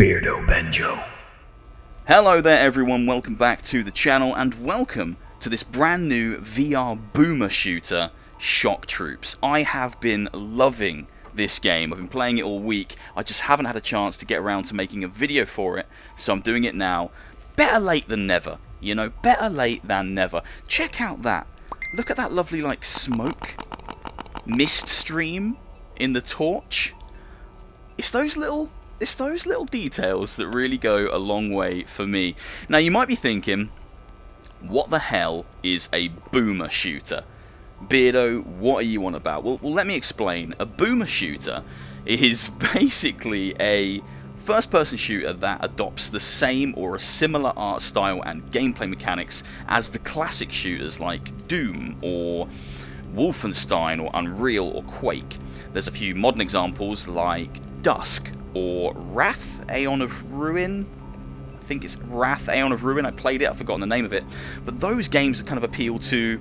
Beardo Benjo. Hello there everyone, welcome back to the channel and welcome to this brand new VR boomer shooter, Shock Troops. I have been loving this game. I've been playing it all week. I just haven't had a chance to get around to making a video for it, so I'm doing it now. Better late than never, you know, better late than never. Check out that. Look at that lovely like smoke mist stream in the torch. It's those little it's those little details that really go a long way for me. Now you might be thinking, what the hell is a boomer shooter? Beardo, what are you on about? Well, well let me explain. A boomer shooter is basically a first-person shooter that adopts the same or a similar art style and gameplay mechanics as the classic shooters like Doom or Wolfenstein or Unreal or Quake. There's a few modern examples like Dusk or Wrath, Aeon of Ruin. I think it's Wrath, Aeon of Ruin. I played it, I've forgotten the name of it. But those games that kind of appeal to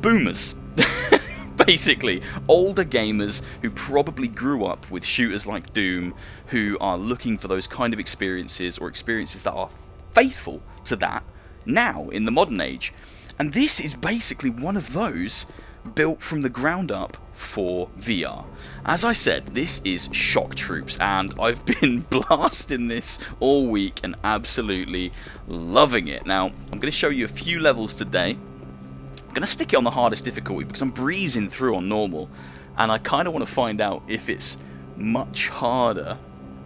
boomers. Basically, older gamers who probably grew up with shooters like Doom, who are looking for those kind of experiences or experiences that are faithful to that now in the modern age. And this is basically one of those built from the ground up for VR. As I said, this is Shock Troops, and I've been blasting this all week and absolutely loving it. Now, I'm going to show you a few levels today. I'm going to stick it on the hardest difficulty because I'm breezing through on normal, and I kind of want to find out if it's much harder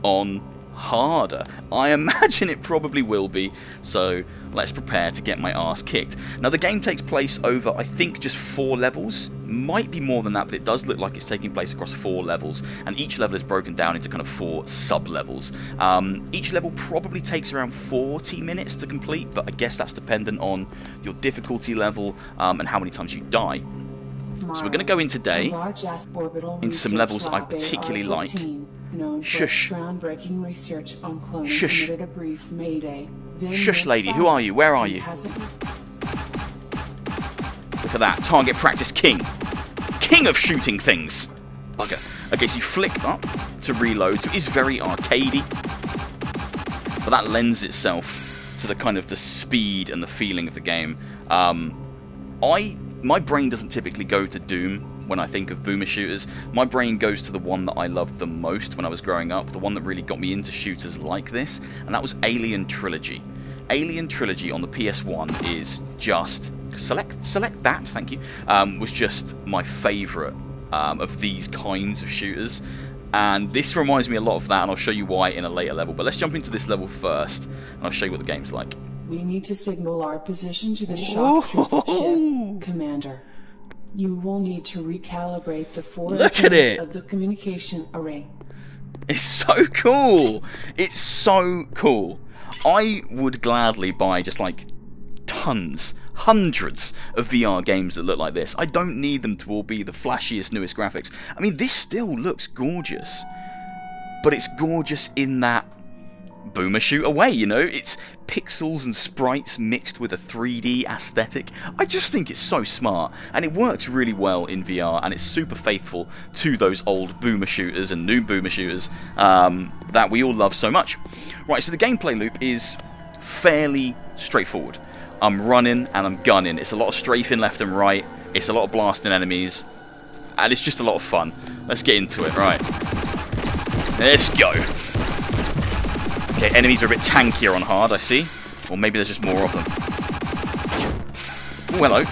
on harder. I imagine it probably will be, so let's prepare to get my ass kicked. Now the game takes place over, I think, just four levels. Might be more than that, but it does look like it's taking place across four levels, and each level is broken down into kind of four sub-levels. Um, each level probably takes around 40 minutes to complete, but I guess that's dependent on your difficulty level um, and how many times you die. So we're going to go in today into some levels I particularly like known Shush. for groundbreaking research on cloning Shush. a brief Mayday. Then Shush, lady, who are you? Where are you? Look at that, target practice king. King of shooting things. Bugger. Okay, so you flick up to reload, so it is very arcadey. But that lends itself to the kind of the speed and the feeling of the game. Um, I my brain doesn't typically go to Doom when I think of boomer shooters. My brain goes to the one that I loved the most when I was growing up, the one that really got me into shooters like this, and that was Alien Trilogy. Alien Trilogy on the PS1 is just select select that, thank you. Um, was just my favourite um, of these kinds of shooters. And this reminds me a lot of that, and I'll show you why in a later level. But let's jump into this level first, and I'll show you what the game's like. We need to signal our position to the shock troops ship, Commander. You will need to recalibrate the four Look at it. of the communication array. It's so cool. It's so cool. I would gladly buy just like tons, hundreds of VR games that look like this. I don't need them to all be the flashiest, newest graphics. I mean, this still looks gorgeous. But it's gorgeous in that boomer shoot away, you know? It's pixels and sprites mixed with a 3D aesthetic. I just think it's so smart, and it works really well in VR, and it's super faithful to those old boomer shooters and new boomer shooters um, that we all love so much. Right, so the gameplay loop is fairly straightforward. I'm running and I'm gunning. It's a lot of strafing left and right. It's a lot of blasting enemies. And it's just a lot of fun. Let's get into it, right. Let's go. Okay, enemies are a bit tankier on hard, I see. Or maybe there's just more of them. Oh, hello.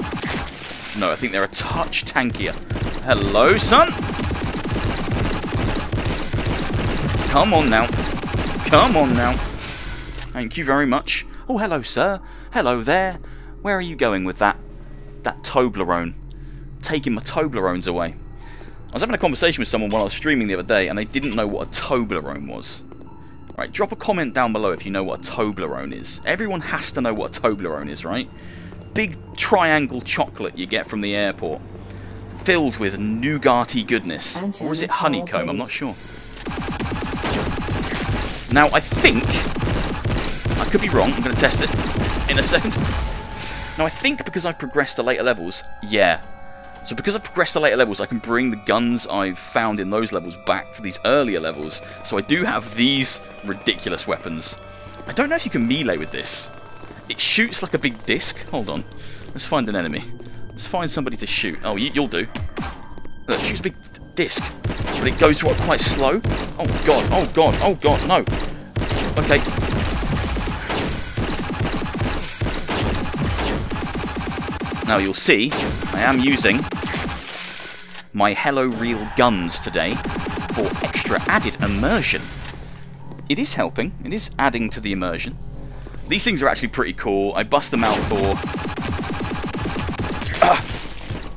No, I think they're a touch tankier. Hello, son. Come on now. Come on now. Thank you very much. Oh, hello, sir. Hello there. Where are you going with that? That Toblerone. Taking my Toblerones away. I was having a conversation with someone while I was streaming the other day, and they didn't know what a Toblerone was. Right, drop a comment down below if you know what a Toblerone is. Everyone has to know what a Toblerone is, right? Big triangle chocolate you get from the airport. Filled with nougaty goodness. Or is it honeycomb? I'm not sure. Now, I think... I could be wrong. I'm going to test it in a second. Now, I think because I've progressed to later levels, yeah, So because I've progressed to later levels, I can bring the guns I've found in those levels back to these earlier levels. So I do have these ridiculous weapons. I don't know if you can melee with this. It shoots like a big disc. Hold on. Let's find an enemy. Let's find somebody to shoot. Oh, you, will do. It shoots a big disc. But it goes quite slow. Oh, God. Oh, God. Oh, God. No. Okay. Now you'll see, I am using my Hello Real guns today for extra added immersion. It is helping, it is adding to the immersion. These things are actually pretty cool. I bust them out for uh,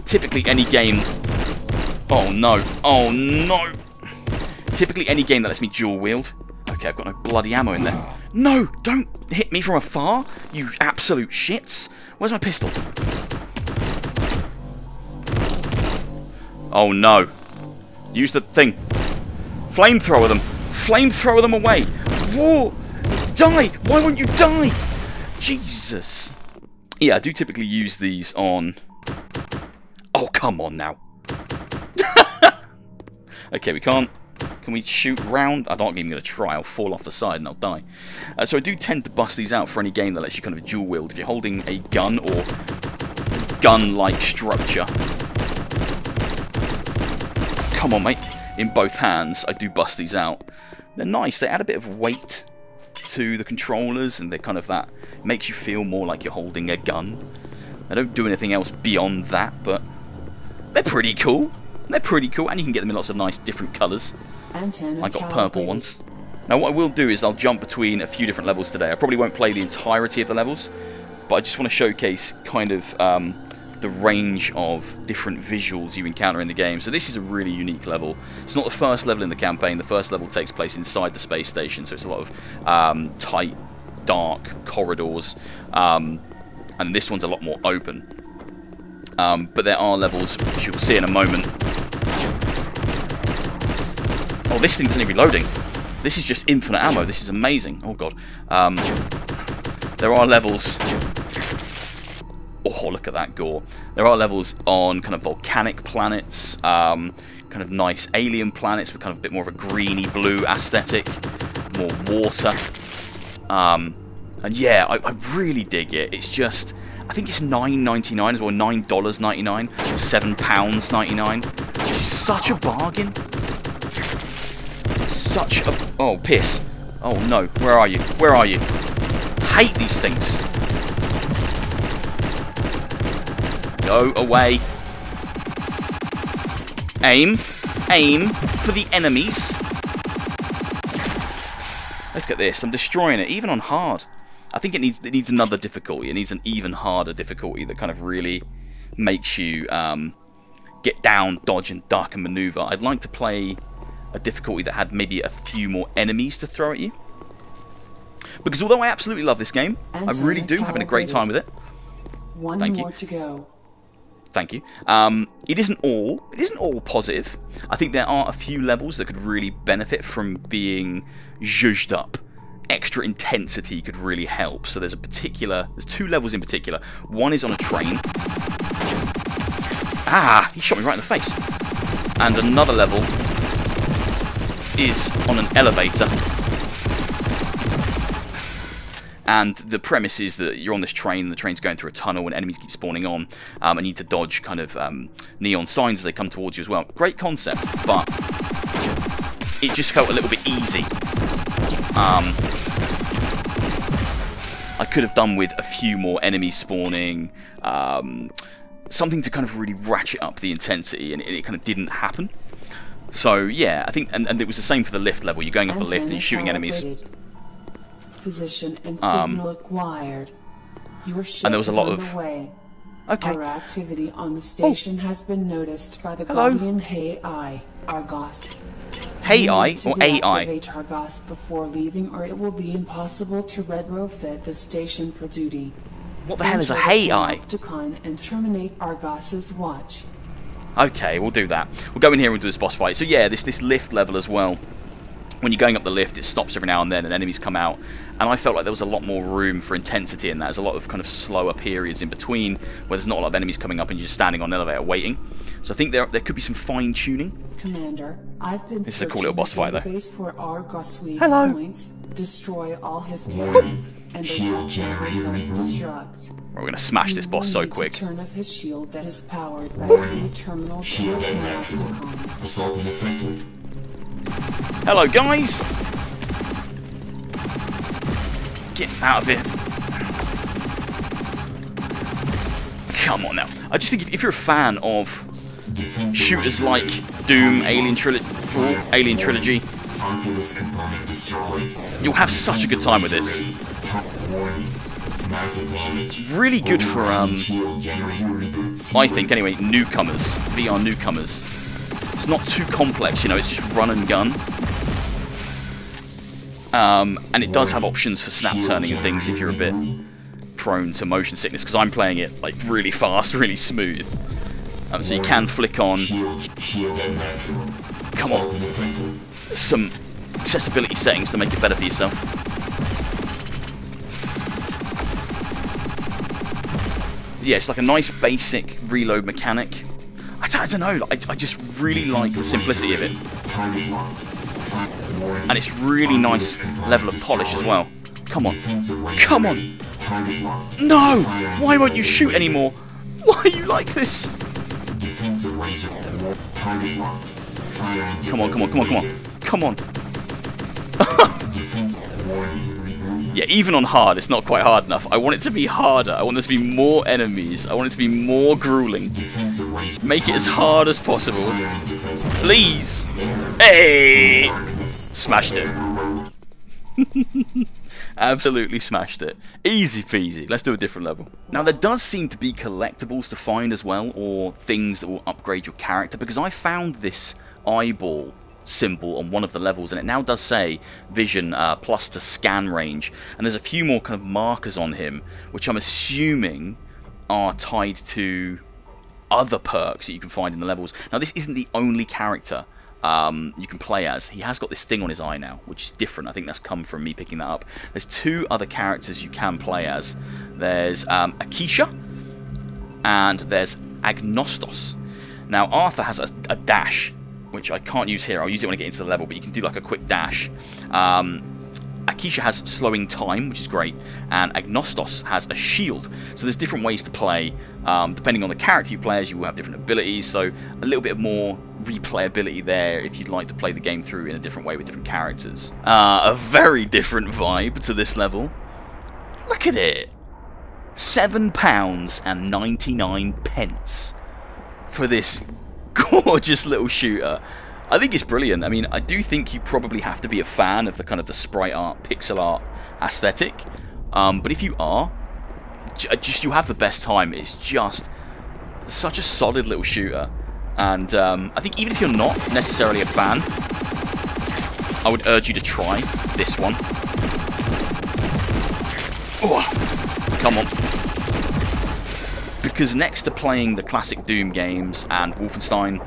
typically any game. Oh no, oh no. Typically any game that lets me dual wield. Okay, I've got no bloody ammo in there. No, don't hit me from afar, you absolute shits. Where's my pistol? Oh no. Use the thing. Flamethrower them. Flamethrower them away. Whoa! Die! Why won't you die? Jesus. Yeah, I do typically use these on... Oh, come on now. okay, we can't... Can we shoot round? I'm not even going to try. I'll fall off the side and I'll die. Uh, so I do tend to bust these out for any game that lets you kind of dual wield. If you're holding a gun or gun-like structure, Come on, mate. In both hands, I do bust these out. They're nice. They add a bit of weight to the controllers, and they're kind of that makes you feel more like you're holding a gun. I don't do anything else beyond that, but they're pretty cool. They're pretty cool, and you can get them in lots of nice different colours. I got purple ones. Now what I will do is I'll jump between a few different levels today. I probably won't play the entirety of the levels, but I just want to showcase kind of um, the range of different visuals you encounter in the game. So this is a really unique level. It's not the first level in the campaign. The first level takes place inside the space station, so it's a lot of um, tight, dark corridors. Um, and this one's a lot more open. Um, but there are levels, which you'll see in a moment. Oh, this thing isn't reloading. This is just infinite ammo. This is amazing. Oh, God. Um, there are levels Oh, look at that gore. There are levels on kind of volcanic planets, um, kind of nice alien planets with kind of a bit more of a greeny blue aesthetic, more water. Um, and yeah, I, I, really dig it. It's just, I think it's $9.99 as well, $9.99, £7.99, which is such a bargain. Such a, oh, piss. Oh no, where are you? Where are you? hate these things. Go away. Aim. Aim for the enemies. Look at this. I'm destroying it, even on hard. I think it needs it needs another difficulty. It needs an even harder difficulty that kind of really makes you um, get down, dodge, and duck and maneuver. I'd like to play a difficulty that had maybe a few more enemies to throw at you. Because although I absolutely love this game, I really do having a great time with it. One Thank more you. to go. Thank you. Um, it isn't all. It isn't all positive. I think there are a few levels that could really benefit from being zhuzhed up. Extra intensity could really help. So there's a particular. There's two levels in particular. One is on a train. Ah! He shot me right in the face. And another level is on an elevator and the premise is that you're on this train, and the train's going through a tunnel, and enemies keep spawning on, um, and you need to dodge kind of um, neon signs as they come towards you as well. Great concept, but it just felt a little bit easy. Um, I could have done with a few more enemies spawning, um, something to kind of really ratchet up the intensity, and it, it kind of didn't happen. So yeah, I think, and, and, it was the same for the lift level. You're going up a lift and you're shooting enemies position and um, signal um, acquired. Your ship and there was a lot of way. Okay. Our activity on the station oh. has been noticed by the Hello. Guardian Hey I, Argos. Hey I or AI? Argos before leaving, or it will be impossible to retrofit the station for duty. What the hell is a Hey I? and terminate Argos's watch. Okay, we'll do that. We'll go in here and do this boss fight. So yeah, this this lift level as well when you're going up the lift, it stops every now and then, and enemies come out. And I felt like there was a lot more room for intensity in that. There's a lot of kind of slower periods in between where there's not a lot of enemies coming up and you're just standing on an elevator waiting. So I think there there could be some fine tuning. Commander, I've been This is a cool little boss fight, though. for Argos weak Hello. points, destroy all his carriers, and they Shield have been self-destruct. We're going to smash this boss so quick. turn off his shield that is powered by the terminals Shield of at maximum. Masticon. Assault ineffective. Hello, guys! Get out of here. Come on now. I just think if, you're a fan of shooters like Doom, Alien, Trilo Alien Trilogy, you'll have such a good time with this. Really good for, um. I think anyway, newcomers, VR newcomers. It's not too complex, you know, it's just run and gun. Um, and it does have options for snap turning and things if you're a bit prone to motion sickness, because I'm playing it like really fast, really smooth. Um, so you can flick on Shield, shield at maximum. Come on. Some accessibility settings to make it better for yourself. Yeah, it's like a nice basic reload mechanic. I don't, I don't know, I, I just really like the simplicity of it. And it's really nice level of polish as well. Come on. Come on. No! Why won't you shoot anymore? Why are you like this? Come on, come on, come on, come on. Come on. Yeah, even on hard, it's not quite hard enough. I want it to be harder. I want there to be more enemies. I want it to be more grueling. Make it as hard as possible. Firing. Please! Hey! Smashed it. Absolutely smashed it. Easy peasy. Let's do a different level. Now, there does seem to be collectibles to find as well, or things that will upgrade your character, because I found this eyeball symbol on one of the levels, and it now does say vision uh, plus to scan range. And there's a few more kind of markers on him, which I'm assuming are tied to other perks that you can find in the levels. Now, this isn't the only character um, you can play as. He has got this thing on his eye now, which is different. I think that's come from me picking that up. There's two other characters you can play as. There's um, Akisha, and there's Agnostos. Now, Arthur has a, a dash, which I can't use here. I'll use it when I get into the level, but you can do like a quick dash. Um, Akisha has slowing time, which is great, and Agnostos has a shield. So there's different ways to play. Um, depending on the character you play as, you will have different abilities. So a little bit more replayability there if you'd like to play the game through in a different way with different characters. Uh, a very different vibe to this level. Look at it. Seven pounds and ninety-nine pence for this gorgeous little shooter. I think it's brilliant. I mean, I do think you probably have to be a fan of the kind of the sprite art, pixel art aesthetic. Um, but if you are, j- just you have the best time. It's just such a solid little shooter. And um, I think even if you're not necessarily a fan, I would urge you to try this one. Oh, come on. Because next to playing the classic Doom games and Wolfenstein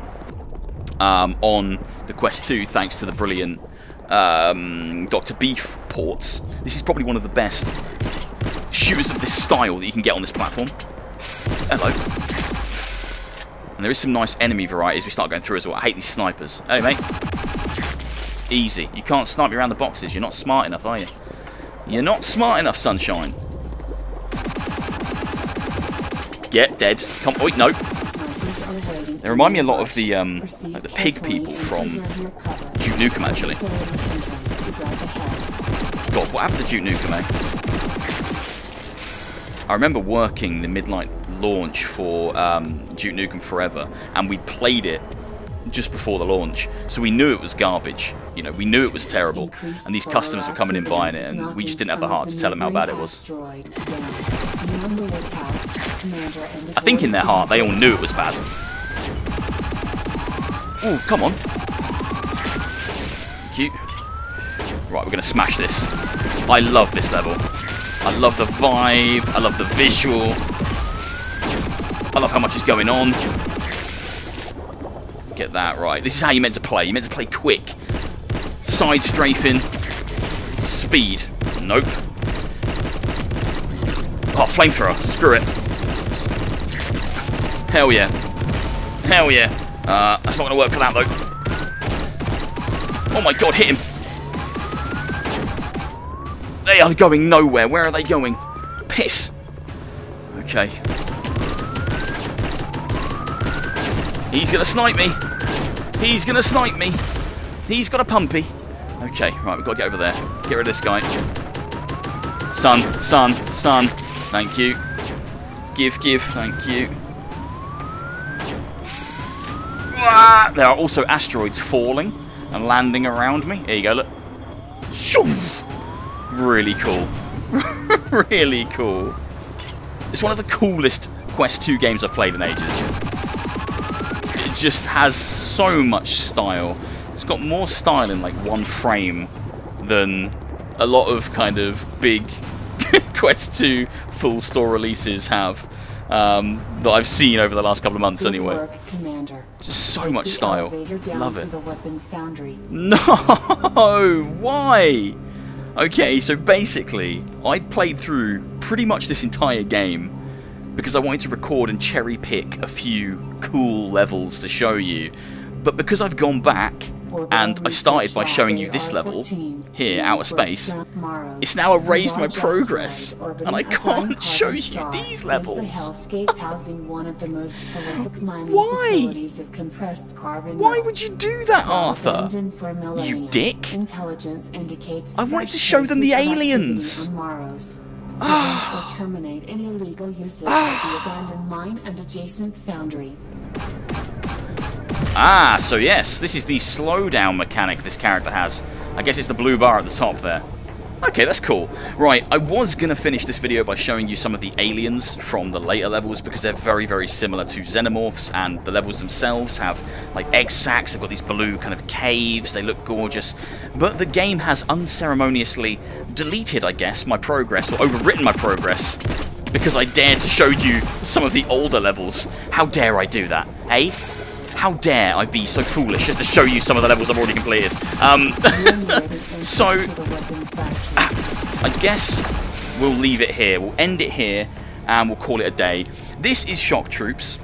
um, on the Quest 2, thanks to the brilliant um, Dr. Beef ports, this is probably one of the best shooters of this style that you can get on this platform. Hello. And there is some nice enemy varieties we start going through as well. I hate these snipers. Hey, mate. Easy. You can't snipe me around the boxes. You're not smart enough, are you? You're not smart enough, sunshine. Get dead. Come. Wait, no. They remind me a lot of the, um, like the pig people from. Duke Nukem, actually. God, what happened to Duke Nukem, eh? I remember working the midnight launch for um, Duke Nukem Forever, and we played it just before the launch, so we knew it was garbage. You know, we knew it was terrible, and these customers were coming in buying it, and we just didn't have the heart to tell them how bad it was. asteroids down. Be on the lookout. Commander and the I think in their heart they all knew it was bad. Oh, come on. Cute. Right, we're going to smash this. I love this level. I love the vibe. I love the visual. I love how much is going on. Get that right. This is how you meant to play. You meant to play quick. Side strafing. Speed. Nope. Oh, flamethrower. Screw it. Hell yeah. Hell yeah. Uh, that's not going to work for that, though. Oh my god, hit him. They are going nowhere. Where are they going? Piss. Okay. He's going to snipe me. He's going to snipe me. He's got a pumpy. Okay, right, we've got to get over there. Get rid of this guy. Sun, sun, sun. Thank you. Give, give, thank you. Ah, there are also asteroids falling and landing around me. Here you go, look. Shoo! Really cool. really cool. It's one of the coolest Quest 2 games I've played in ages. Just has so much style. It's got more style in like one frame than a lot of kind of big Quest 2 full store releases have um, that I've seen over the last couple of months Good anyway. work, Commander. Just so much The style. Love it. The weapon foundry. No! Why? Okay, so basically, I played through pretty much this entire game because I wanted to record and cherry pick a few cool levels to show you. But because I've gone back and I started by showing you this level here, outer space, it's now erased my progress, and I can't show you these levels. The hellscape housing one of the most prolific mining Why? facilities of compressed carbon. Why would you do that, Arthur? You dick. I wanted to show them the traces of activity aliens. On Maros. Prevent or terminate any illegal usage of the abandoned mine and adjacent foundry. Ah, so yes, this is the slowdown mechanic this character has. I guess it's the blue bar at the top there. Okay, that's cool. Right, I was going to finish this video by showing you some of the aliens from the later levels because they're very, very similar to Xenomorphs and the levels themselves have like egg sacs, they've got these blue kind of caves, they look gorgeous. But the game has unceremoniously deleted, I guess, my progress or overwritten my progress because I dared to show you some of the older levels. How dare I do that, eh? How dare I be so foolish just to show you some of the levels I've already completed? Um, So- To the weapon factory. I guess we'll leave it here. We'll end it here and we'll call it a day. This is Shock Troops.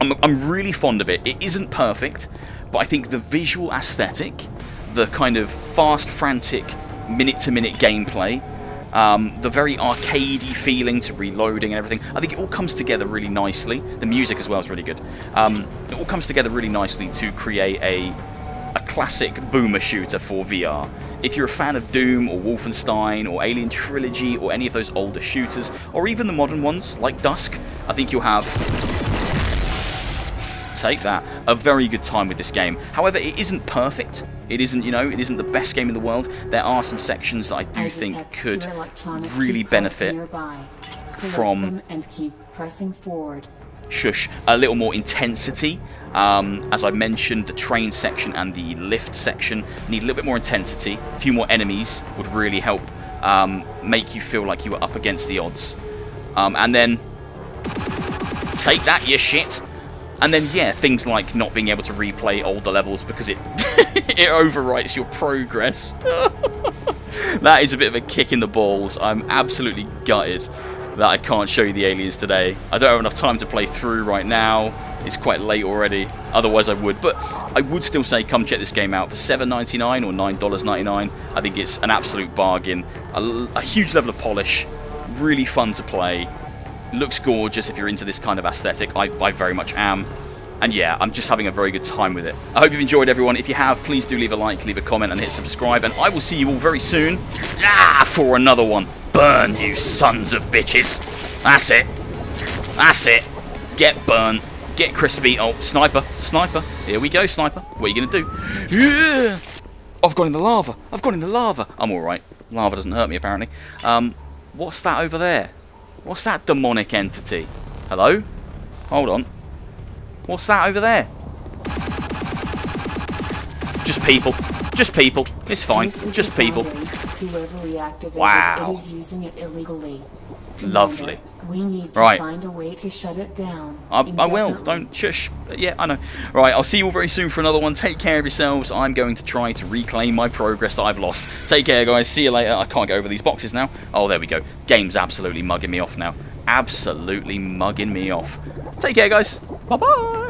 I'm, I'm really fond of it. It isn't perfect, but I think the visual aesthetic, the kind of fast, frantic, minute-to-minute gameplay, um, the very arcadey feeling to reloading and everything, I think it all comes together really nicely. The music as well is really good. Um, it all comes together really nicely to create a a classic boomer shooter for VR. If you're a fan of Doom or Wolfenstein or Alien Trilogy or any of those older shooters, or even the modern ones like Dusk, I think you'll have take that a very good time with this game. However, it isn't perfect. It isn't, you know, it isn't the best game in the world. There are some sections that I do I think could really benefit from- and keep pressing forward. shush, a little more intensity. Um, as I mentioned, the train section and the lift section need a little bit more intensity. A few more enemies would really help um, make you feel like you were up against the odds. Um, and then take that, you shit. And then yeah, things like not being able to replay older levels because it it overwrites your progress. that is a bit of a kick in the balls. I'm absolutely gutted that I can't show you the aliens today. I don't have enough time to play through right now. It's quite late already. Otherwise I would. But I would still say come check this game out for $7.99 or $9.99. I think it's an absolute bargain. A, a huge level of polish. Really fun to play. Looks gorgeous if you're into this kind of aesthetic. I, I very much am. And yeah, I'm just having a very good time with it. I hope you've enjoyed, everyone. If you have, please do leave a like, leave a comment, and hit subscribe. And I will see you all very soon ah, for another one. Burn, you sons of bitches. That's it. That's it. Get burnt. Get crispy. Oh, sniper. Sniper. Here we go, sniper. What are you going to do? Yeah. I've gone in the lava. I've gone in the lava. I'm alright. Lava doesn't hurt me, apparently. Um, what's that over there? What's that demonic entity? Hello? Hold on. What's that over there? Just people. Just people. It's fine. Just people. foundry. Whoever reactivated Wow. it is using it illegally. Lovely. We need to Right. find a way to shut it down. I, I will. Don't shush. Yeah, I know. Right, I'll see you all very soon for another one. Take care of yourselves. I'm going to try to reclaim my progress that I've lost. Take care, guys. See you later. I can't get over these boxes now. Oh, there we go. Game's absolutely mugging me off now. Absolutely mugging me off. Take care, guys. Bye-bye.